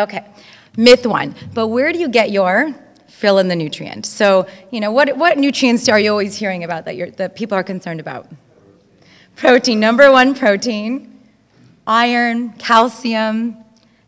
Okay, myth one. But where do you get your fill in the nutrient? So, you know, what, what nutrients are you always hearing about that, you're, that people are concerned about? Protein, number one, protein. Iron, calcium,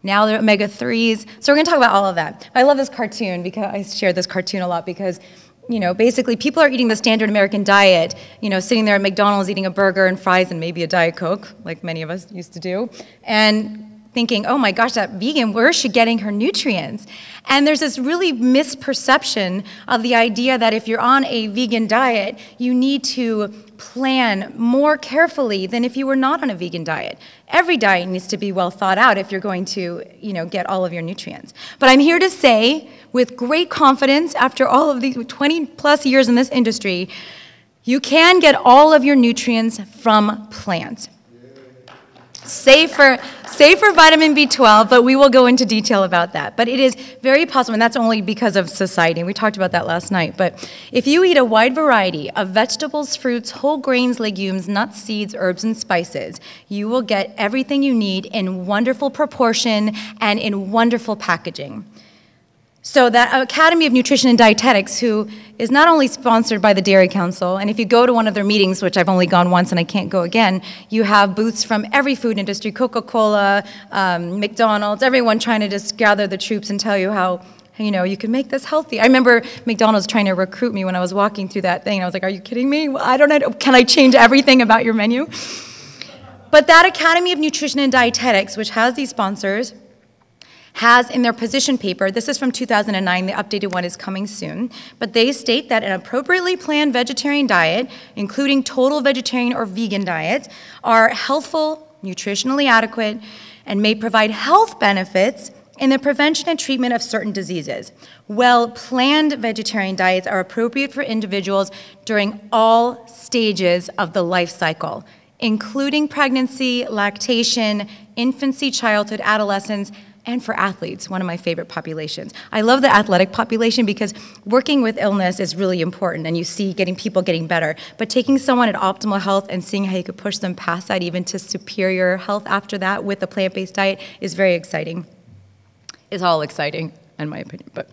now they're omega 3s. So we're to talk about all of that. I love this cartoon because I share this cartoon a lot because you know, basically people are eating the standard American diet, you know, sitting there at McDonald's eating a burger and fries and maybe a Diet Coke, like many of us used to do, and thinking, oh my gosh, that vegan, where is she getting her nutrients? And there's this really misperception of the idea that if you're on a vegan diet, you need to plan more carefully than if you were not on a vegan diet. Every diet needs to be well thought out if you're going to, you know, get all of your nutrients. But I'm here to say with great confidence after all of these 20 plus years in this industry, you can get all of your nutrients from plants. Safer, safer vitamin B12, but we will go into detail about that. But it is very possible, and that's only because of society. We talked about that last night. But if you eat a wide variety of vegetables, fruits, whole grains, legumes, nuts, seeds, herbs, and spices, you will get everything you need in wonderful proportion and in wonderful packaging. So that Academy of Nutrition and Dietetics, who is not only sponsored by the Dairy Council, and if you go to one of their meetings, which I've only gone once and I can't go again, you have booths from every food industry, Coca-Cola, um, McDonald's, everyone trying to just gather the troops and tell you how you know, you can make this healthy. I remember McDonald's trying to recruit me when I was walking through that thing. I was like, are you kidding me? I don't know. Can I change everything about your menu? But that Academy of Nutrition and Dietetics, which has these sponsors, has in their position paper, this is from 2009, the updated one is coming soon, but they state that an appropriately planned vegetarian diet, including total vegetarian or vegan diets, are healthful, nutritionally adequate, and may provide health benefits in the prevention and treatment of certain diseases. Well planned vegetarian diets are appropriate for individuals during all stages of the life cycle, including pregnancy, lactation, infancy, childhood, adolescence, and for athletes, one of my favorite populations. I love the athletic population because working with illness is really important and you see getting people getting better. But taking someone at optimal health and seeing how you could push them past that even to superior health after that with a plant-based diet is very exciting. Is all exciting, in my opinion. But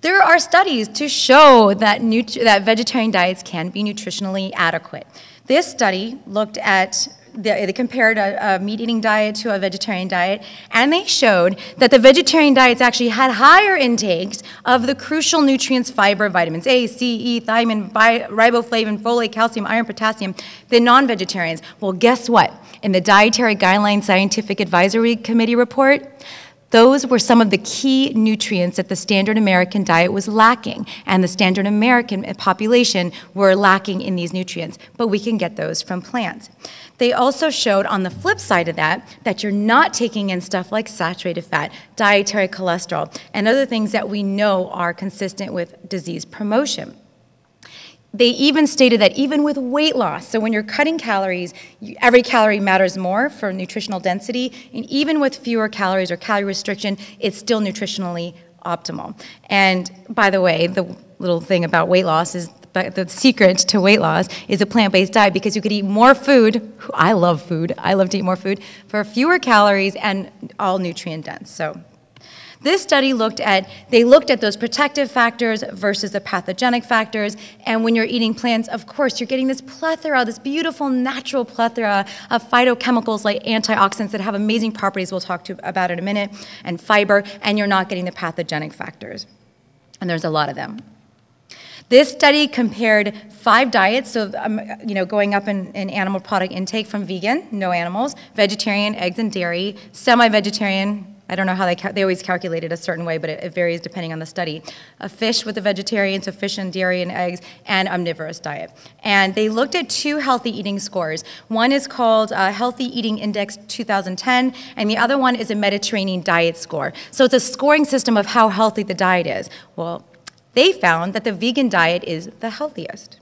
there are studies to show that, that vegetarian diets can be nutritionally adequate. This study looked at they compared a, a meat-eating diet to a vegetarian diet, and they showed that the vegetarian diets actually had higher intakes of the crucial nutrients fiber, vitamins A, C, E, thiamine, riboflavin, folate, calcium, iron, potassium than non-vegetarians. Well, guess what? In the Dietary Guidelines Scientific Advisory Committee report, those were some of the key nutrients that the standard American diet was lacking, and the standard American uh, population were lacking in these nutrients, but we can get those from plants. They also showed on the flip side of that that you're not taking in stuff like saturated fat, dietary cholesterol, and other things that we know are consistent with disease promotion. They even stated that even with weight loss, so when you're cutting calories, you, every calorie matters more for nutritional density, and even with fewer calories or calorie restriction, it's still nutritionally optimal. And by the way, the little thing about weight loss is but the secret to weight loss is a plant-based diet because you could eat more food. I love food. I love to eat more food for fewer calories and all nutrient dense. So this study looked at, they looked at those protective factors versus the pathogenic factors. And when you're eating plants, of course, you're getting this plethora, this beautiful natural plethora of phytochemicals like antioxidants that have amazing properties we'll talk to about in a minute, and fiber, and you're not getting the pathogenic factors. And there's a lot of them. This study compared five diets, so um, you know, going up in, in, animal product intake from vegan, no animals, vegetarian, eggs and dairy, semi-vegetarian, I don't know how they, they always calculate it a certain way, but it, it, varies depending on the study. A fish with a vegetarian, so fish and dairy and eggs, and omnivorous diet. And they looked at two healthy eating scores. One is called uh, Healthy Eating Index 2010, and the other one is a Mediterranean diet score. So it's a scoring system of how healthy the diet is. Well, they found that the vegan diet is the healthiest.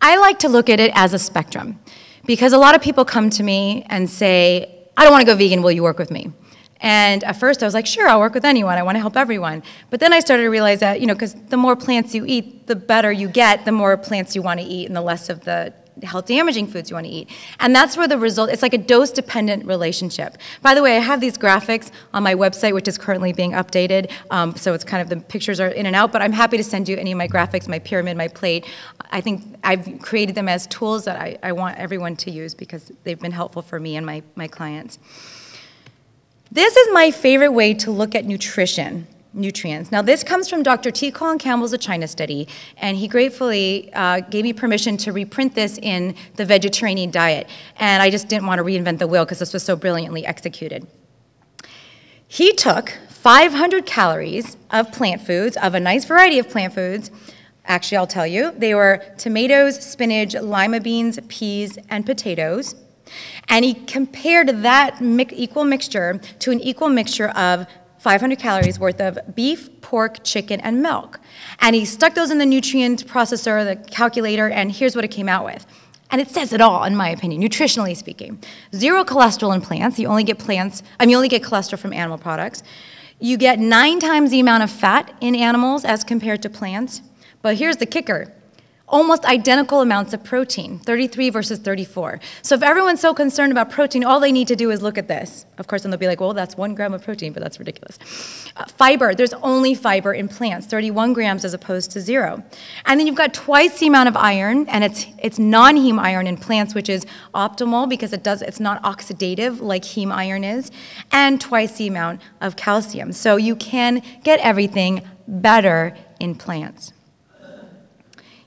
I like to look at it as a spectrum because a lot of people come to me and say, I don't want to go vegan, will you work with me? And at first I was like, sure, I'll work with anyone. I want to help everyone. But then I started to realize that, you know, because the more plants you eat, the better you get, the more plants you want to eat and the less of the health damaging foods you want to eat. And that's where the result, it's like a dose dependent relationship. By the way, I have these graphics on my website, which is currently being updated. Um, so it's kind of the pictures are in and out, but I'm happy to send you any of my graphics, my pyramid, my plate. I think I've created them as tools that I, I want everyone to use because they've been helpful for me and my, my clients. This is my favorite way to look at nutrition nutrients. Now, this comes from Dr. T. Colin Campbell's A China Study, and he gratefully uh, gave me permission to reprint this in the vegetarian diet. And I just didn't want to reinvent the wheel because this was so brilliantly executed. He took 500 calories of plant foods, of a nice variety of plant foods. Actually, I'll tell you, they were tomatoes, spinach, lima beans, peas, and potatoes. And he compared that mi equal mixture to an equal mixture of 500 calories worth of beef, pork, chicken, and milk. And he stuck those in the nutrient processor, the calculator, and here's what it came out with. And it says it all, in my opinion, nutritionally speaking. Zero cholesterol in plants. You only get plants, I mean, you only get cholesterol from animal products. You get nine times the amount of fat in animals as compared to plants. But here's the kicker almost identical amounts of protein 33 versus 34. So if everyone's so concerned about protein, all they need to do is look at this. Of course, then they'll be like, well, that's one gram of protein, but that's ridiculous. Uh, fiber, there's only fiber in plants, 31 grams as opposed to zero. And then you've got twice the amount of iron, and it's, it's non heme iron in plants, which is optimal because it does, it's not oxidative like heme iron is, and twice the amount of calcium. So you can get everything better in plants.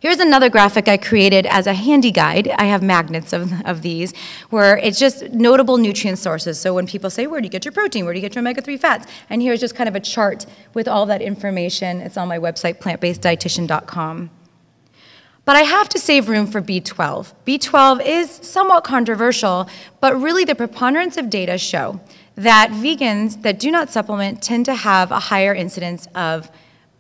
Here's another graphic I created as a handy guide. I have magnets of, of these, where it's just notable nutrient sources. So when people say, where do you get your protein? Where do you get your omega-3 fats? And here's just kind of a chart with all that information. It's on my website, plantbaseddietitian.com. But I have to save room for B12. B12 is somewhat controversial, but really the preponderance of data show that vegans that do not supplement tend to have a higher incidence of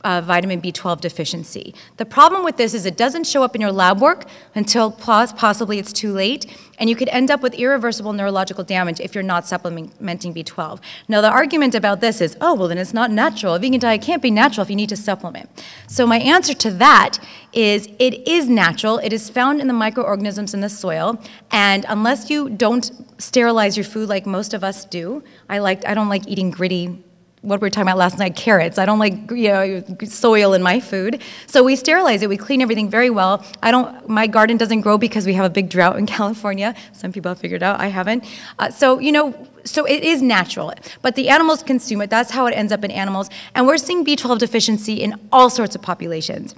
uh, vitamin B12 deficiency. The problem with this is it doesn't show up in your lab work until possibly it's too late, and you could end up with irreversible neurological damage if you're not supplementing B12. Now, the argument about this is, oh, well, then it's not natural. A vegan diet can't be natural if you need to supplement. So, my answer to that is it is natural. It is found in the microorganisms in the soil, and unless you don't sterilize your food like most of us do, I like I don't like eating gritty what we were talking about last night, carrots. I don't like you know soil in my food, so we sterilize it. We clean everything very well. I don't. My garden doesn't grow because we have a big drought in California. Some people have figured out. I haven't. Uh, so you know, so it is natural, but the animals consume it. That's how it ends up in animals, and we're seeing B12 deficiency in all sorts of populations.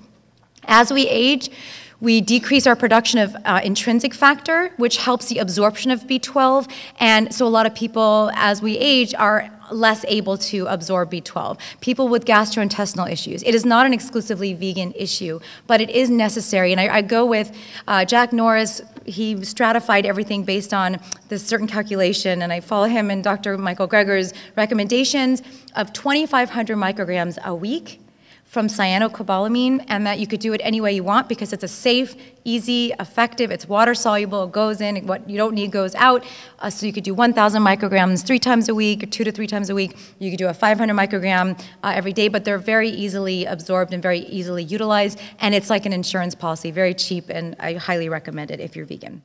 As we age, we decrease our production of uh, intrinsic factor, which helps the absorption of B12. And so a lot of people, as we age, are less able to absorb B12. People with gastrointestinal issues. It is not an exclusively vegan issue, but it is necessary. And I, I go with uh, Jack Norris. He stratified everything based on this certain calculation, and I follow him and Dr. Michael Greger's recommendations of 2,500 micrograms a week from cyanocobalamin and that you could do it any way you want because it's a safe, easy, effective, it's water soluble, it goes in, what you don't need goes out. Uh, so you could do 1,000 micrograms three times a week or two to three times a week. You could do a 500 microgram uh, every day, but they're very easily absorbed and very easily utilized. And it's like an insurance policy, very cheap, and I highly recommend it if you're vegan.